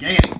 gigantic.